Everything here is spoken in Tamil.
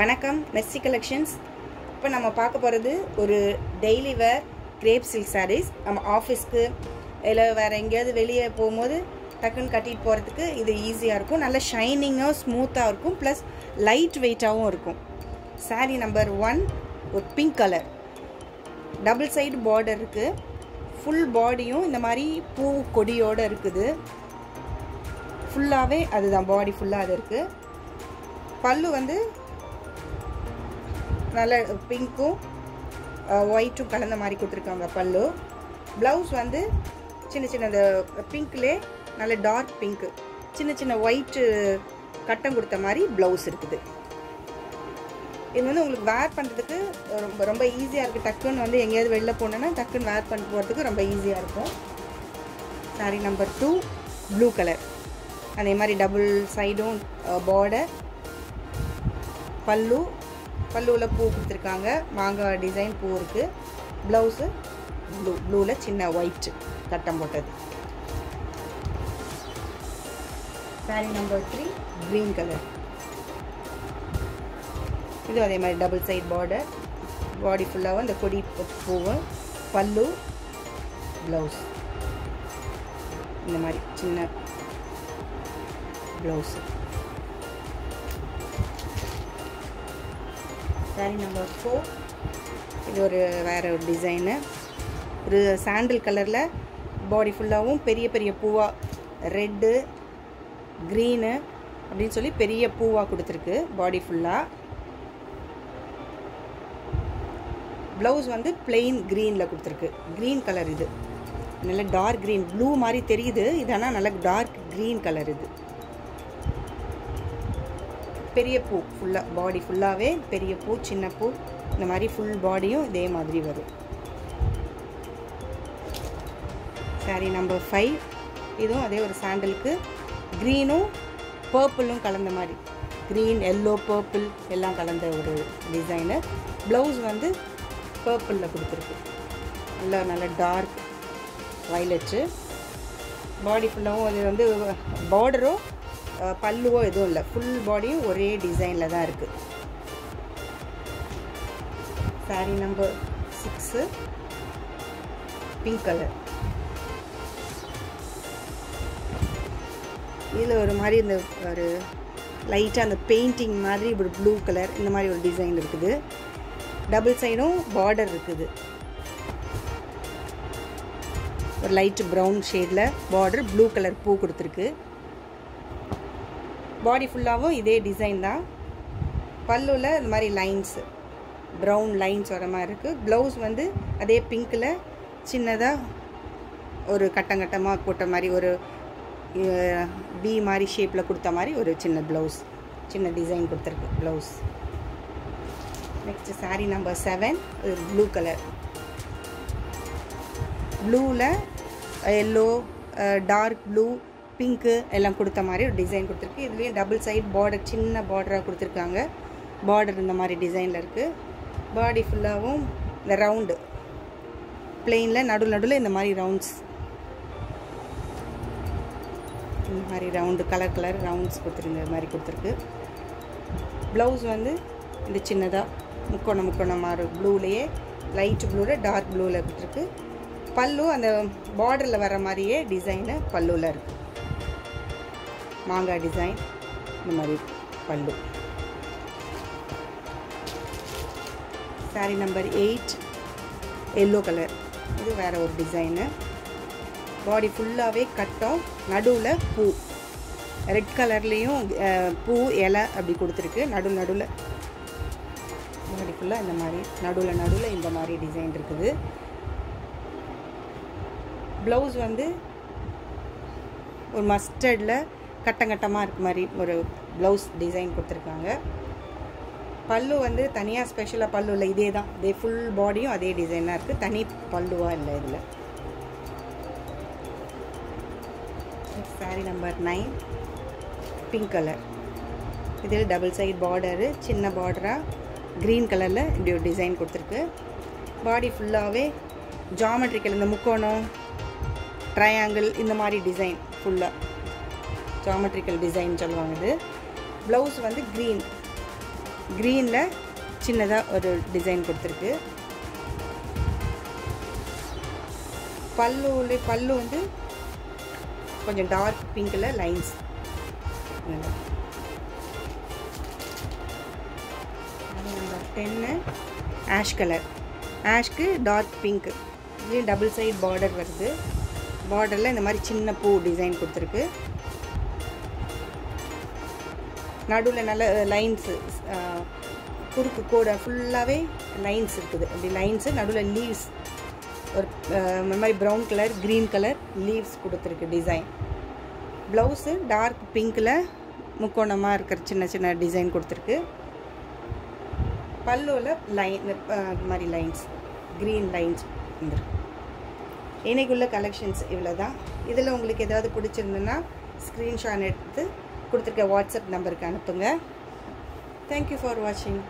வணக்கம் மெஸ்ஸி கலெக்ஷன்ஸ் இப்போ நம்ம பார்க்க போகிறது ஒரு daily wear crepe silk saris நம்ம ஆஃபீஸ்க்கு இல்லை வேறு எங்கேயாவது வெளியே போகும்போது டக்குன்னு கட்டிட்டு போகிறதுக்கு இது ஈஸியாக இருக்கும். நல்ல ஷைனிங்காக ஸ்மூத்தாக இருக்கும். ப்ளஸ் லைட் வெயிட்டாகவும் இருக்கும். சாரீ நம்பர் ஒன் ஒரு pink colour double side border இருக்குது ஃபுல் பாடியும் இந்த மாதிரி பூ கொடியோடு இருக்குது. ஃபுல்லாகவே அதுதான் பாடி ஃபுல்லாக அது இருக்குது பல்லு வந்து நல்ல பிங்க்கும் ஒயிட்டும் கலந்த மாதிரி கொடுத்துருக்காங்க பல்லு. ப்ளவுஸ் வந்து சின்ன சின்ன இந்த பிங்க்லே நல்ல டார்க் பிங்க்கு சின்ன சின்ன ஒயிட்டு கட்டம் கொடுத்த மாதிரி ப்ளவுஸ் இருக்குது. இது வந்து உங்களுக்கு வேர் பண்ணுறதுக்கு ரொம்ப ரொம்ப ஈஸியாக இருக்குது டக்குன்னு வந்து எங்கேயாவது வெளில போனோன்னா டக்குன்னு வேர் பண்ணிட்டு போகிறதுக்கு ரொம்ப ஈஸியாக இருக்கும். Sari number two blue colour அதே மாதிரி டபுள் சைடும் பார்டர் பல்லு பல்லுவில் பூ கொடுத்துருக்காங்க. மாங்காய் டிசைன் பூ இருக்குது ப்ளவுஸு ப்ளூ ப்ளூவில் சின்ன ஒயிட் கட்டம் போட்டது. Sari number three green colour இது அதே மாதிரி டபுள் சைட் பார்டர் பாடி ஃபுல்லாகவும் அந்த கொடி பூவும் பல்லு ப்ளவுஸ் இந்த மாதிரி சின்ன ப்ளவுஸு சாரி நம்பர் ஃபோர் இது ஒரு வேறு ஒரு டிசைனு ஒரு சாண்டில் கலரில் பாடி ஃபுல்லாகவும் பெரிய பெரிய பூவாக ரெட்டு க்ரீனு அப்படின்னு சொல்லி பெரிய பூவாக கொடுத்துருக்கு பாடி ஃபுல்லாக ப்ளவுஸ் வந்து பிளெயின் க்ரீனில் கொடுத்துருக்கு. க்ரீன் கலர் இது. நல்ல டார்க் க்ரீன் ப்ளூ மாதிரி தெரியுது. இது ஆனால் நல்ல டார்க் க்ரீன் கலர் இது. பெரிய பூ ஃபுல்லாக பாடி ஃபுல்லாகவே பெரிய பூ சின்ன பூ இந்த மாதிரி ஃபுல் பாடியும் இதே மாதிரி வரும். சாரி நம்பர் ஃபைவ் இதுவும் அதே ஒரு சாண்டலுக்கு க்ரீனும் பர்பிளும் கலந்த மாதிரி. க்ரீன் எல்லோ பர்பிள் எல்லாம் கலந்த ஒரு டிசைனு ப்ளவுஸ் வந்து பர்பிளில் கொடுத்துருக்கு. நல்லா நல்ல டார்க் வைலட்டு பாடி ஃபுல்லாகவும் அது வந்து பார்டரும் பல்லுவோ எதுவும் இல்லை. ஃபுல் பாடியும் ஒரே டிசைனில் தான் இருக்குது sari number six pink colour இதில் ஒரு மாதிரி இந்த ஒரு லைட்டாக அந்த பெயிண்டிங் மாதிரி ஒரு ப்ளூ கலர் இந்த மாதிரி ஒரு டிசைன் இருக்குது. டபுள் சைடும் பார்டர் இருக்குது. ஒரு லைட் ப்ரௌன் ஷேடில் பார்டர் ப்ளூ கலர் பூ கொடுத்துருக்கு. பாடி ஃபுல்லாகவும் இதே டிசைன் தான். பல்லுவில் இந்த மாதிரி லைன்ஸ் ப்ரௌன் லைன்ஸ் வர மாதிரி இருக்குது ப்ளவுஸ் வந்து அதே பிங்க்கில் சின்னதாக ஒரு கட்டங்கட்டமாக போட்ட மாதிரி ஒரு பி மாதிரி ஷேப்பில் கொடுத்த மாதிரி ஒரு சின்ன ப்ளவுஸ் சின்ன டிசைன் கொடுத்துருக்கு blouse next sari number seven blue colour ப்ளூவில் எல்லோ டார்க் ப்ளூ பிங்க்கு எல்லாம் கொடுத்த மாதிரி ஒரு டிசைன் கொடுத்துருக்கு. இதுலேயும் டபுள் சைட் பார்டர் சின்ன பார்டராக கொடுத்துருக்காங்க. பார்டர் இந்த மாதிரி டிசைனில் இருக்குது பாடி ஃபுல்லாகவும் இந்த ரவுண்டு பிளெயினில் நடு நடுவில் இந்த மாதிரி ரவுண்ட்ஸ் இந்த மாதிரி ரவுண்டு கலர் கலர் ரவுண்ட்ஸ் கொடுத்துருங்க மாதிரி கொடுத்துருக்கு. ப்ளவுஸ் வந்து இந்த சின்னதாக முக்கோணம் முக்கோணமாக மாதிரி ப்ளூலேயே லைட் ப்ளூவில் டார்க் ப்ளூவில் கொடுத்துருக்கு. பல்லு அந்த பார்டரில் வர மாதிரியே டிசைனு பல்லுவில் இருக்குது மாங்காய் டிசைன் இந்த மாதிரி பல்லு. Sari number eight yellow colour இது வேறு ஒரு டிசைனு பாடி ஃபுல்லாகவே கட்டம் நடுவில் பூ. ரெட் கலர்லேயும் பூ இலை அப்படி கொடுத்துருக்கு. நடு நடுவில். பாடி ஃபுல்லாக இந்த மாதிரி நடுவில் நடுவில் இந்த மாதிரி டிசைன் இருக்குது. ப்ளவுஸ் வந்து ஒரு மஸ்டர்டில் கட்டங்கட்டமாக இருக்க மாதிரி ஒரு ப்ளவுஸ் டிசைன் கொடுத்துருக்காங்க. பல்லு வந்து தனியாக ஸ்பெஷலாக பல்லு இல்லை இதே தான் இதே ஃபுல் பாடியும் அதே டிசைனாக இருக்குது தனி பல்லுவாக இல்லை இதில். Sari number nine pink colour இதில் டபுள் சைட் பார்டரு சின்ன பார்டராக க்ரீன் கலரில் இப்படி ஒரு டிசைன் கொடுத்துருக்கு. பாடி ஃபுல்லாகவே ஜாமெட்ரிக்கல் இந்த முக்கோணம் ட்ரையாங்கிள் இந்த மாதிரி டிசைன் ஃபுல்லாக ஜாமெட்ரிக்கல் டிசைன் சொல்லுவாங்க இது. ப்ளவுஸ் வந்து க்ரீன் க்ரீனில் சின்னதாக ஒரு டிசைன் கொடுத்துருக்கு. பல்லு பல்லு வந்து கொஞ்சம் டார்க் பிங்கில் லைன்ஸ் டென்னு ஆஷ் கலர் ஆஷ்க்கு டார்க் பிங்க் இதுலேயும் டபுள் சைட் பார்டர் வருது. பார்டரில் இந்த மாதிரி சின்ன பூ டிசைன் கொடுத்துருக்கு. நடுவில் நல்ல லைன்ஸு குறுக்கு கூட ஃபுல்லாகவே லைன்ஸ் இருக்குது. அப்படி லைன்ஸு நடுவில் லீவ்ஸ் ஒரு இந்த மாதிரி brown colour green colour leaves கொடுத்துருக்கு டிசைன் ப்ளவுஸு டார்க் பிங்க்கில் முக்கோணமாக இருக்கிற சின்ன சின்ன டிசைன் கொடுத்துருக்கு. பல்லுவில் லைன் மாதிரி லைன்ஸ் க்ரீன் லைன்ஸ் வந்துருக்கு. இன்றைக்குள்ள கலெக்ஷன்ஸ் இவ்வளோ தான் இதில் உங்களுக்கு ஏதாவது பிடிச்சிருந்துன்னா ஸ்க்ரீன்ஷாட் எடுத்து கொடுத்துருக்க வாட்ஸ்அப் நம்பருக்கு அனுப்புங்க. தேங்க்யூ ஃபார் வாட்சிங்